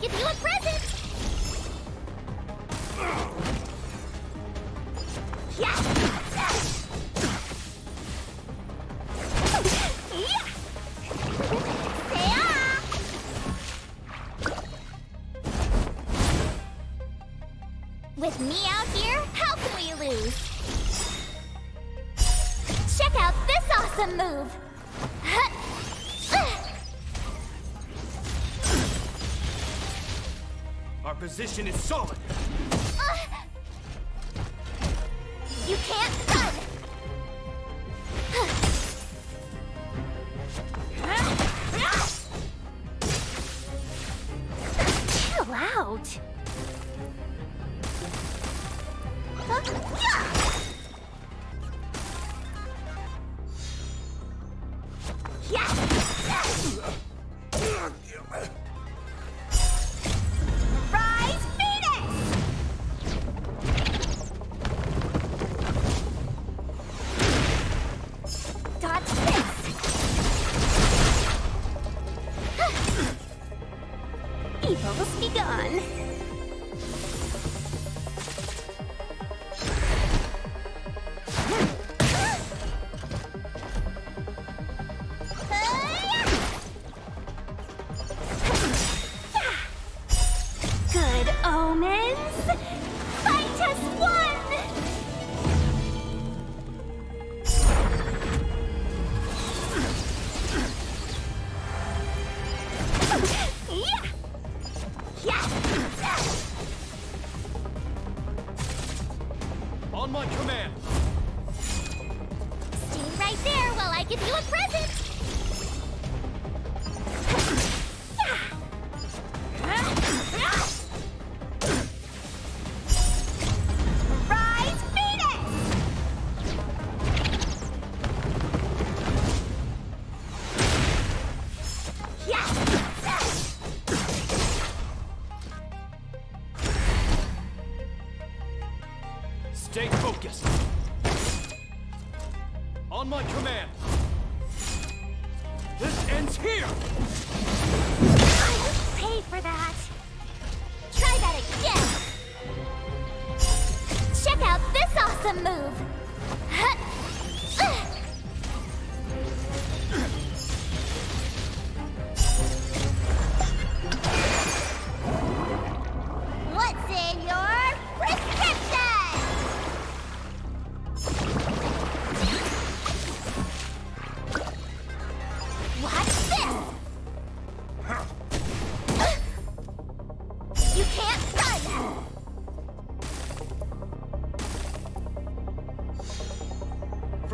give you a present! Our position is solid. Uh, you can't awesome move.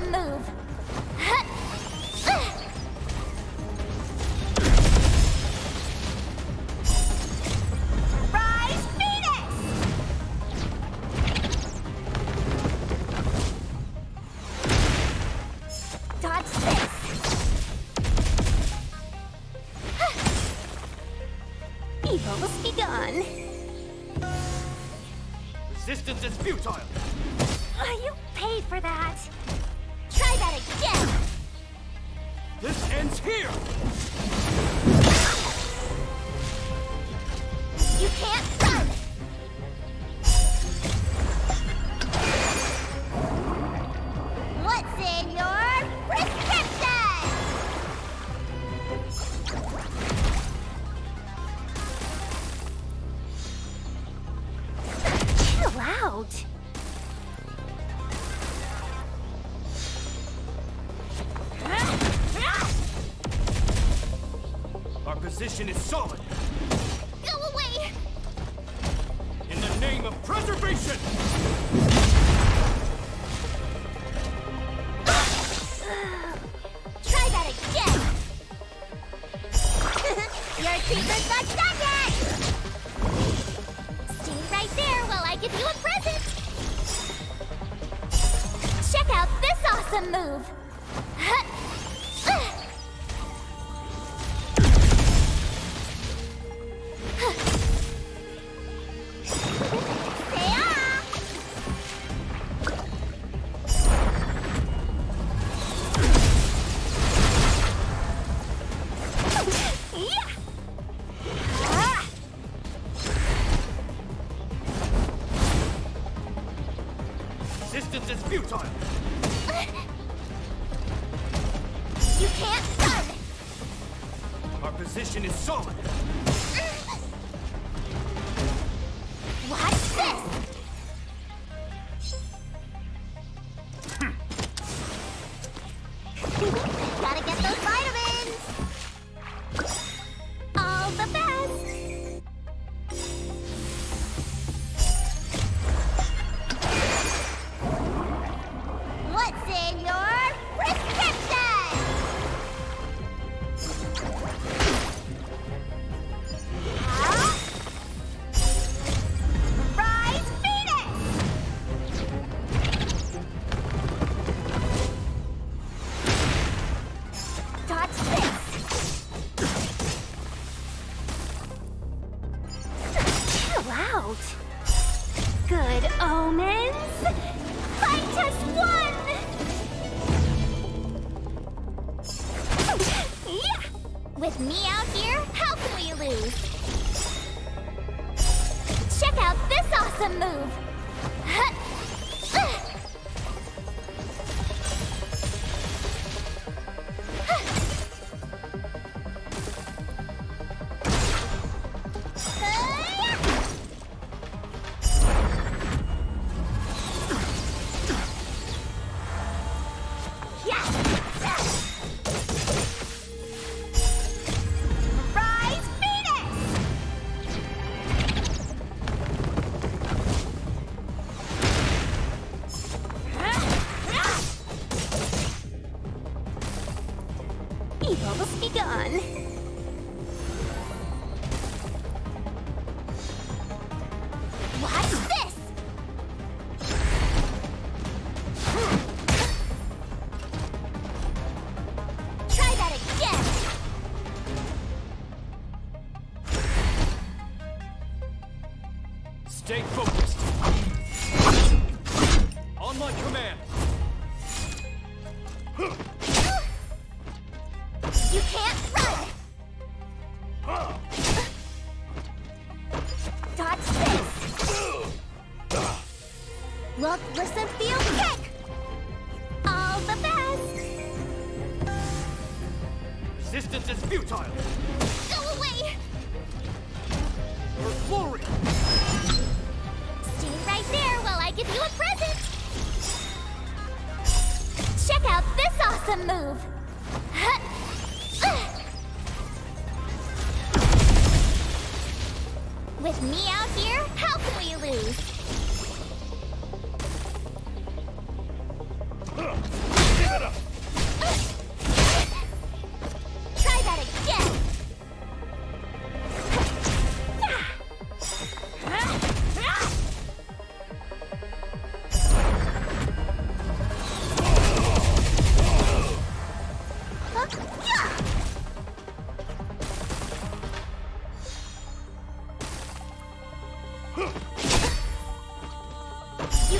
move. Solid! Evil's begun. You can't run! with Mia.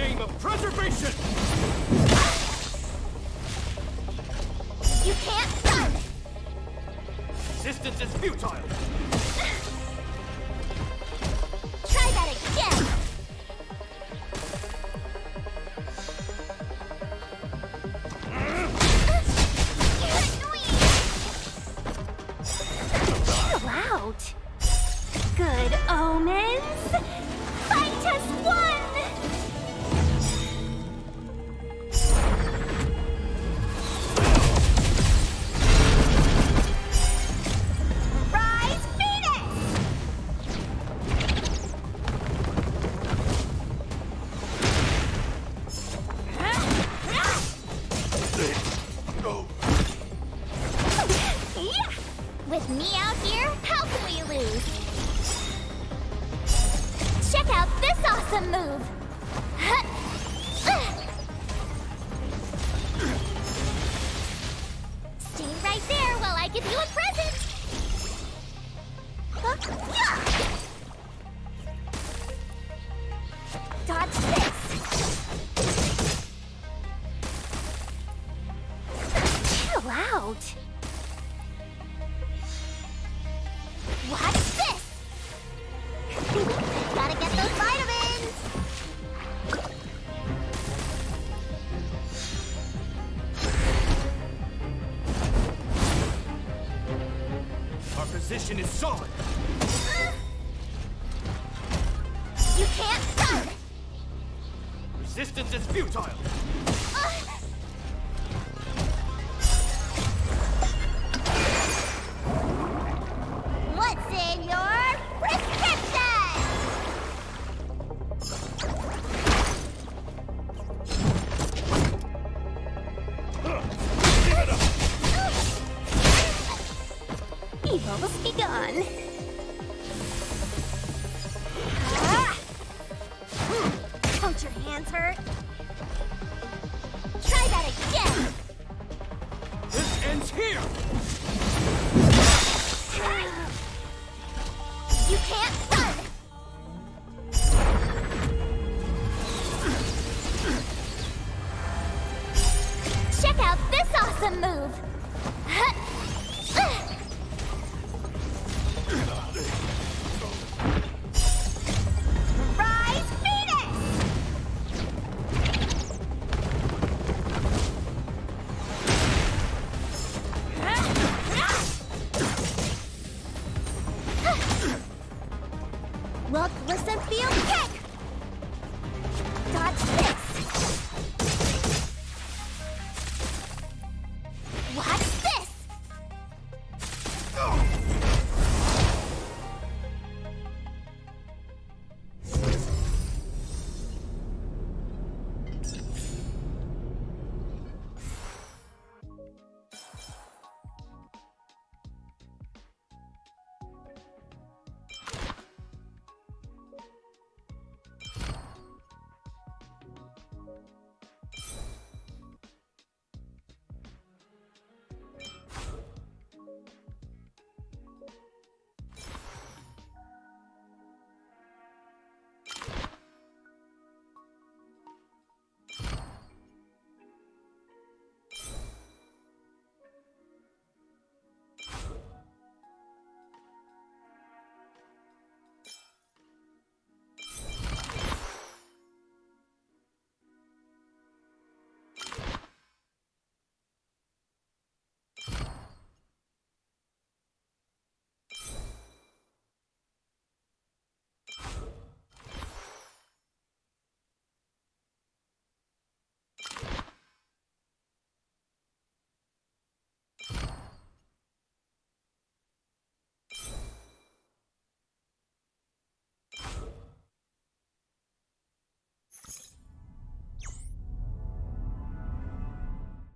name of preservation! You can't! stop. Resistance is futile! position is solid. You can't stop! Resistance is futile! Awesome move!